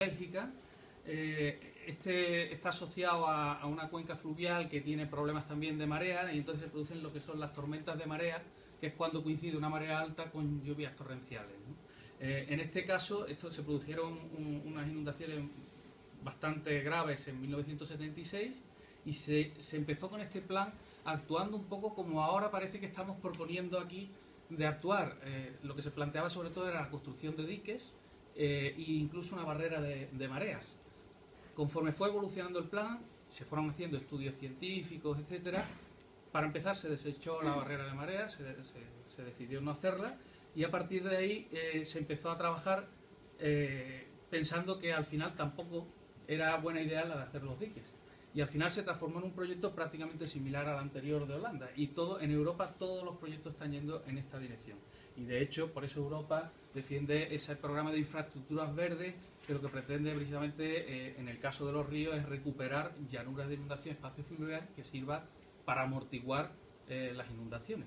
Bélgica. Eh, este está asociado a, a, una cuenca fluvial que tiene problemas también de marea y entonces se producen lo que son las tormentas de marea, que es cuando coincide una marea alta con lluvias torrenciales. ¿no? Eh, en este caso, esto se produjeron un, unas inundaciones bastante graves en 1976 y se, se empezó con este plan actuando un poco como ahora parece que estamos proponiendo aquí de actuar. Eh, lo que se planteaba sobre todo era la construcción de diques eh, e incluso una barrera de, mareas. Conforme fue evolucionando el plan, se fueron haciendo estudios científicos, etcétera. Para empezar, se desechó la barrera de mareas, se decidió no hacerla y a partir de ahí eh, se empezó a trabajar eh, pensando que al final tampoco era buena idea la de hacer los diques y al final se transformó en un proyecto prácticamente similar al anterior de Holanda. Y todo en Europa todos los proyectos están yendo en esta dirección. Y de hecho por eso Europa defiende ese programa de infraestructuras verdes que lo que pretende precisamente eh, en el caso de los ríos es recuperar llanuras de inundación, espacio fluvial que sirva para amortiguar eh, las inundaciones,